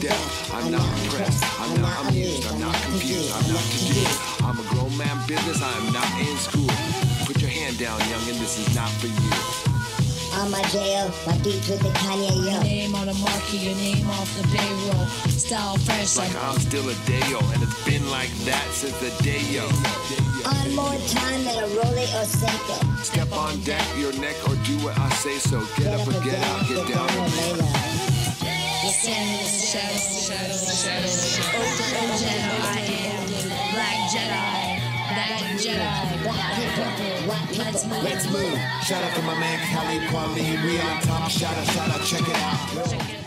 deaf. I'm not impressed. I'm not amused. I'm not confused. I'm not confused. I'm a grown man business. I am not in school. Put your hand down, youngin'. This is not for you. On my jail, my beats with the Kanye Your yo. name on the market, your name off the payroll. Style fresh Like like I'm still a dayo, and it's been like that since the day yo. On more time than a Rolly or Seiko. Step on deck, your neck, or do what I say so. Get up or get out, get down and lay low. Shadows, shadows, Jedi, Black Jedi, Black Jedi. Let's move. Let's. Shout out to my man Khalid Kwame. We on top. Shout out, shout out. Check it out. Check it